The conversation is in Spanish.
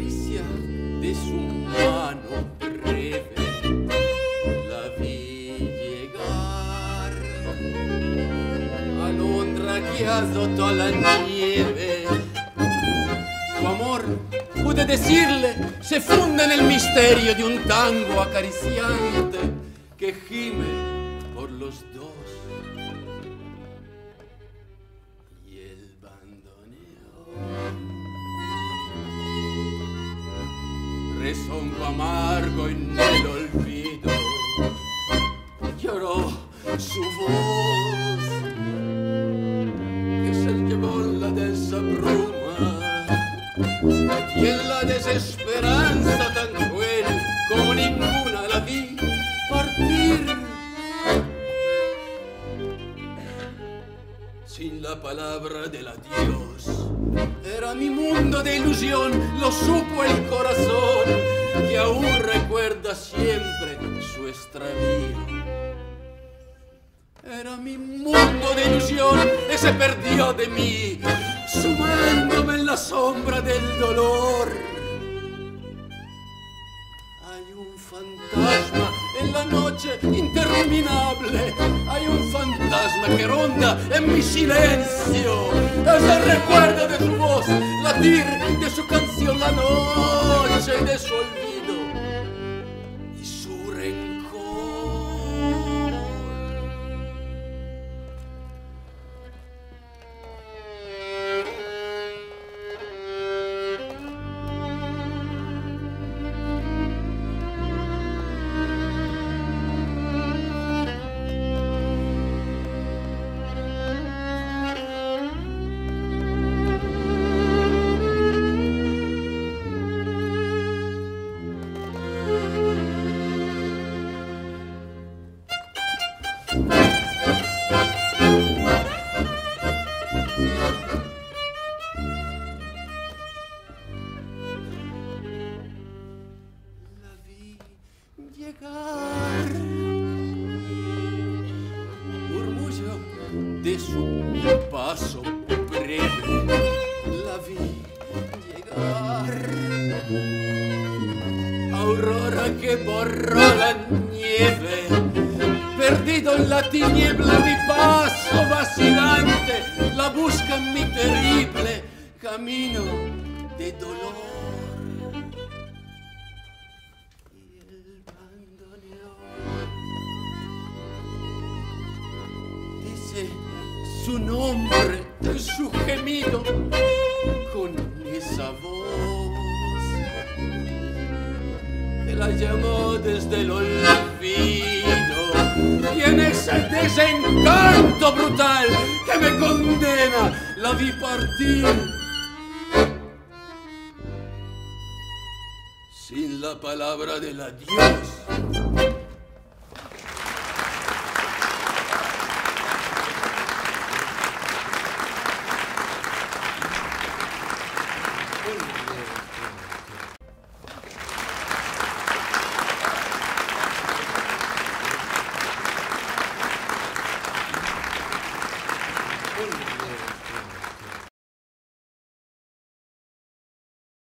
de su mano breve. La vi llegar alondra que azotó la nieve. Su amor pude decirle se funda en el misterio de un tango acariciante que gime por los dos amargo en el olvido lloró su voz que se llevó la desabruma y en la desesperanza tan cruel como ninguna la vi partir sin la palabra del adiós. Era mi mundo de ilusión, lo supo el corazón, que aún recuerda siempre su extravío. Era mi mundo de ilusión y se perdió de mí, sumándome en la sombra del dolor. Hay un fantasma en la noche interminable, hay un fantasma que ronda en mi silencio. Es el recuerdo de su voz, latir de su canción la noche de su olvido llegar. Murmullo de su paso breve. La vi llegar. Aurora que borró la nieve. Perdido en la tiniebla mi paso vacilante. La busca en mi terrible camino su nombre, su gemido con esa voz que la llamó desde el olvido y en ese desencanto brutal que me condena la vi partir sin la palabra del adiós.